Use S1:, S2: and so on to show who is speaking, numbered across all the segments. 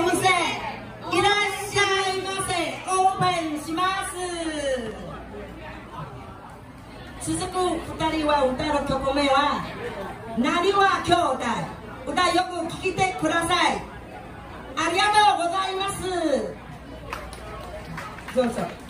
S1: お店いらっしゃいませ。オープンします。続く2人は歌う曲名は「なにわ兄弟」歌よく聴いてください。ありがとうございます。どうぞ。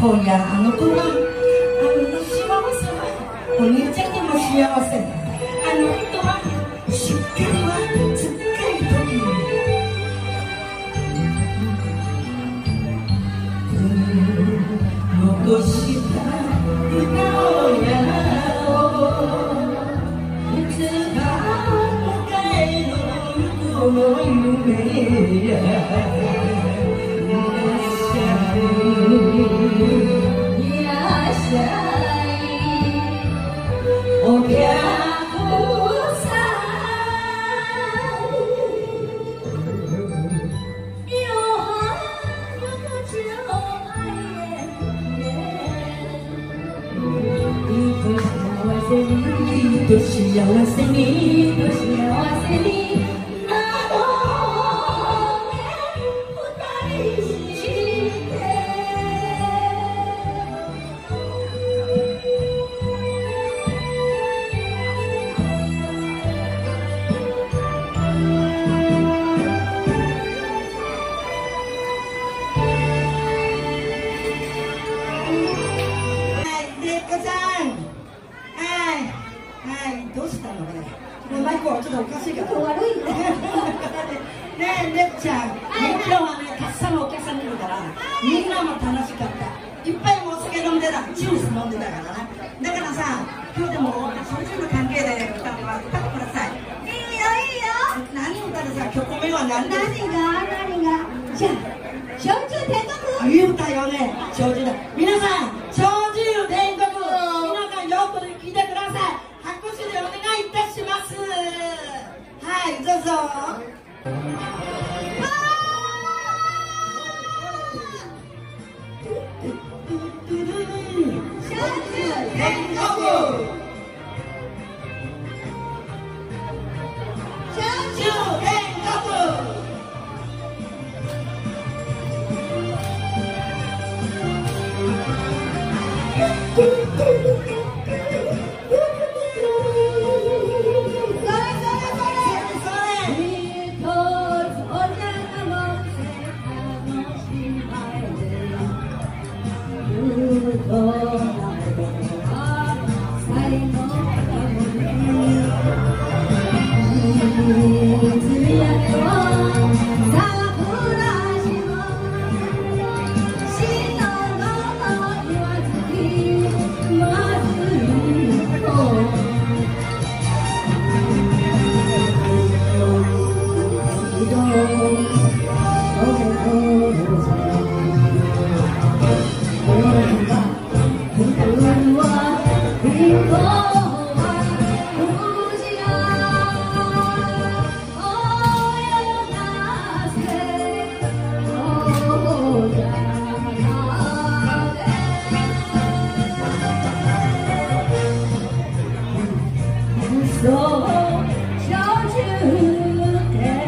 S1: 今夜あの子はあの西ママ様お兄ちゃんにも幸せあの人はしっかりはすっかりとき残した歌をを思い夢や Thank you. Deus te ama
S2: sem mim, Deus
S1: te ama sem mim, que
S2: te ama sem mim.
S1: どうしたの？これこのマイクはちょっとおかしいけど
S2: 悪いね
S1: ねえねっちゃん、はい、今日はねたくさんのお客さんいるから、はい、みんなも楽しかった。いっぱいお酒飲んでた。ジュース飲んでた。からなだからさ今日でもそういうの関係で歌は歌ってください
S2: いいよいいよ
S1: 何歌でさ曲名は何何
S2: が何がじゃあ焼酎天国
S1: いい歌よね焼酎だ皆さん
S2: そう小中天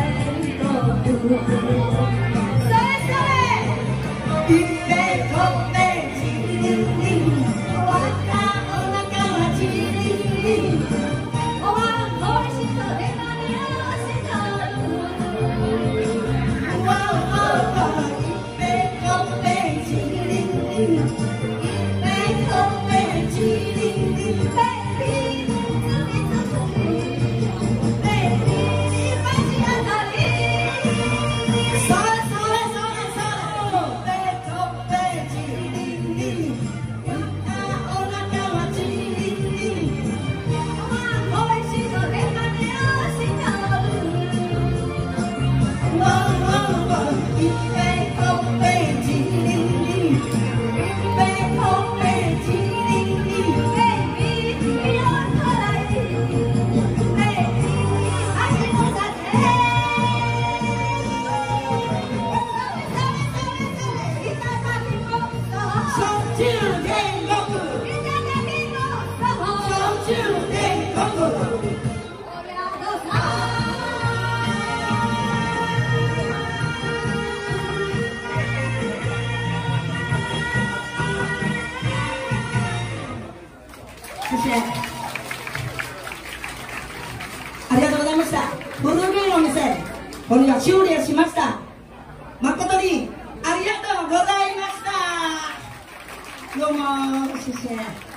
S2: 国
S1: ありがとうございました。ボードゲーのお店本日は終了しました。にありがとうございましたどうも谢谢